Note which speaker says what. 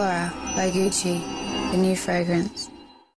Speaker 1: Flora by Gucci, the new fragrance.